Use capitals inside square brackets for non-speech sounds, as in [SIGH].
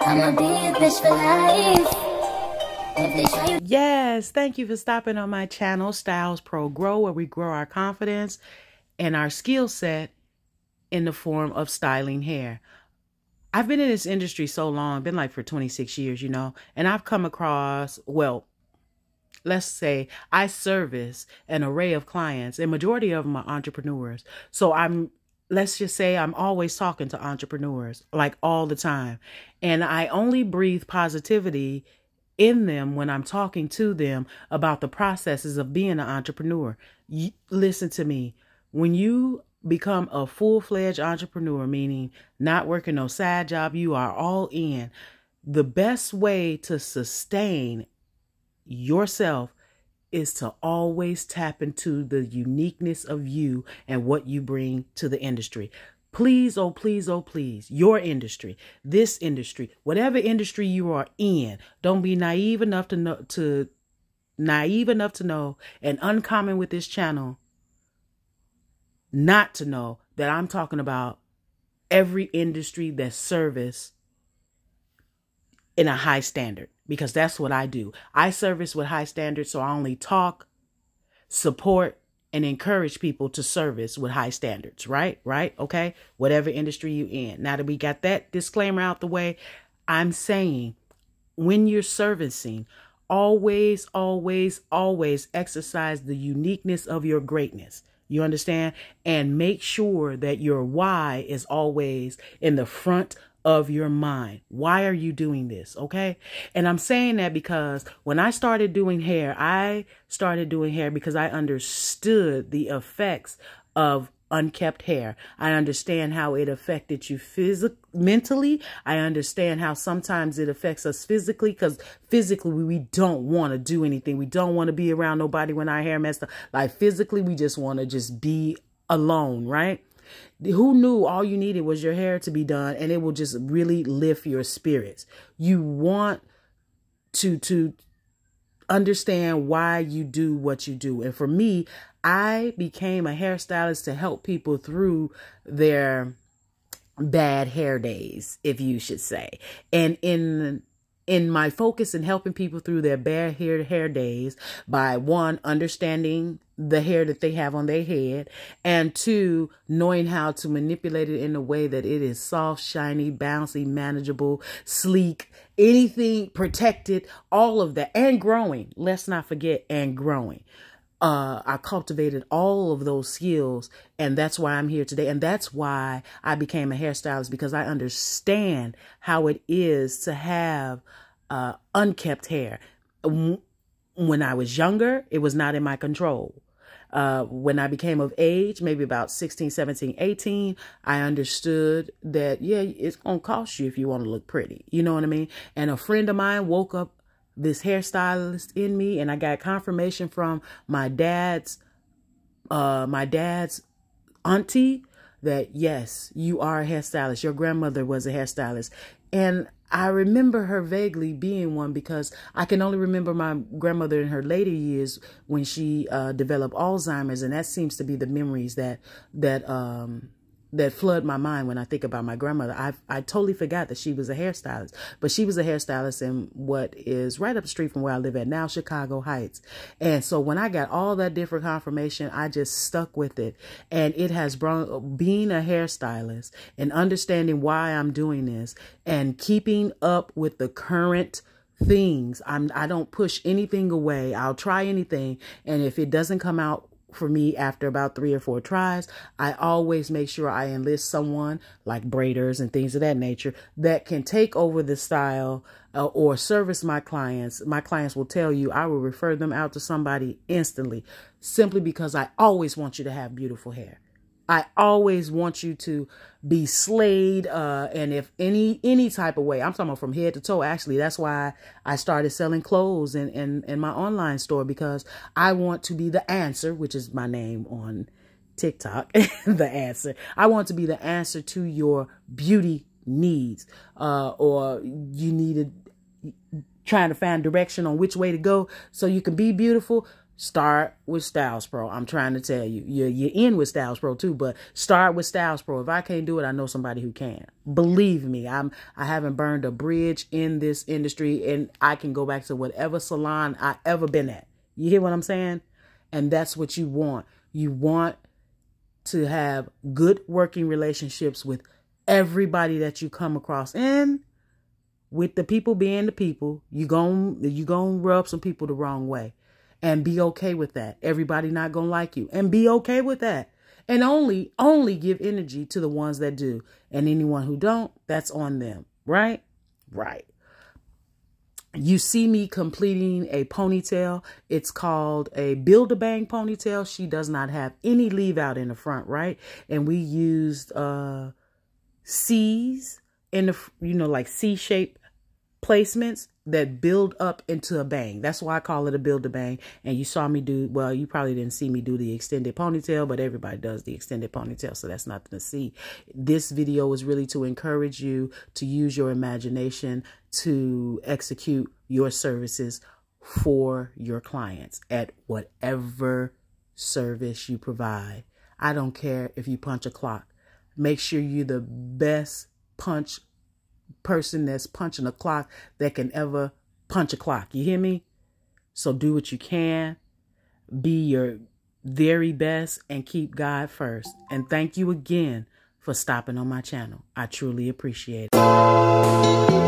I'ma be a bitch for life. Yes, thank you for stopping on my channel, Styles Pro Grow, where we grow our confidence and our skill set in the form of styling hair. I've been in this industry so long, been like for 26 years, you know, and I've come across, well, let's say I service an array of clients, and majority of them are entrepreneurs. So I'm let's just say I'm always talking to entrepreneurs, like all the time. And I only breathe positivity in them when I'm talking to them about the processes of being an entrepreneur. Listen to me. When you become a full fledged entrepreneur, meaning not working no side job, you are all in. The best way to sustain yourself is to always tap into the uniqueness of you and what you bring to the industry. Please, oh, please, oh, please, your industry, this industry, whatever industry you are in, don't be naive enough to know, to naive enough to know and uncommon with this channel not to know that I'm talking about every industry that service in a high standard because that's what I do. I service with high standards, so I only talk, support, and encourage people to service with high standards, right? Right? Okay? Whatever industry you're in. Now that we got that disclaimer out the way, I'm saying when you're servicing, always, always, always exercise the uniqueness of your greatness. You understand? And make sure that your why is always in the front of your mind. Why are you doing this? Okay. And I'm saying that because when I started doing hair, I started doing hair because I understood the effects of unkept hair. I understand how it affected you physically, mentally. I understand how sometimes it affects us physically because physically we don't want to do anything. We don't want to be around nobody when our hair messed up. Like physically, we just want to just be alone, right? Who knew all you needed was your hair to be done and it will just really lift your spirits. You want to to understand why you do what you do. And for me, I became a hairstylist to help people through their bad hair days, if you should say. And in in my focus in helping people through their bad hair hair days by one understanding the hair that they have on their head and two knowing how to manipulate it in a way that it is soft shiny bouncy manageable sleek anything protected all of that and growing. Let's not forget and growing uh, I cultivated all of those skills, and that's why I'm here today. And that's why I became a hairstylist because I understand how it is to have uh, unkept hair. When I was younger, it was not in my control. Uh, when I became of age, maybe about 16, 17, 18, I understood that, yeah, it's going to cost you if you want to look pretty. You know what I mean? And a friend of mine woke up this hairstylist in me and I got confirmation from my dad's uh my dad's auntie that yes, you are a hairstylist. Your grandmother was a hairstylist. And I remember her vaguely being one because I can only remember my grandmother in her later years when she uh, developed Alzheimer's, and that seems to be the memories that that um, that flood my mind when I think about my grandmother. I I totally forgot that she was a hairstylist, but she was a hairstylist in what is right up the street from where I live at now, Chicago Heights. And so when I got all that different confirmation, I just stuck with it, and it has brought being a hairstylist and understanding why I'm doing this and keeping up with the current things. I'm I don't push anything away. I'll try anything, and if it doesn't come out for me after about three or four tries. I always make sure I enlist someone like braiders and things of that nature that can take over the style uh, or service my clients. My clients will tell you I will refer them out to somebody instantly simply because I always want you to have beautiful hair. I always want you to be slayed. Uh, and if any, any type of way, I'm talking about from head to toe. Actually, that's why I started selling clothes in, in, in my online store because I want to be the answer, which is my name on TikTok, [LAUGHS] the answer. I want to be the answer to your beauty needs, uh, or you needed trying to find direction on which way to go so you can be beautiful Start with Styles Pro. I'm trying to tell you. You're, you're in with Styles Pro too, but start with Styles Pro. If I can't do it, I know somebody who can. Believe me, I'm I haven't burned a bridge in this industry and I can go back to whatever salon I ever been at. You hear what I'm saying? And that's what you want. You want to have good working relationships with everybody that you come across. And with the people being the people, you gon' you going to rub some people the wrong way and be okay with that. Everybody not going to like you and be okay with that. And only, only give energy to the ones that do. And anyone who don't, that's on them. Right? Right. You see me completing a ponytail. It's called a Build-A-Bang ponytail. She does not have any leave out in the front, right? And we used uh C's in the, you know, like C-shape placements that build up into a bang. That's why I call it a build a bang. And you saw me do, well, you probably didn't see me do the extended ponytail, but everybody does the extended ponytail. So that's nothing to see. This video is really to encourage you to use your imagination to execute your services for your clients at whatever service you provide. I don't care if you punch a clock. Make sure you're the best punch person that's punching a clock that can ever punch a clock. You hear me? So do what you can. Be your very best and keep God first. And thank you again for stopping on my channel. I truly appreciate it.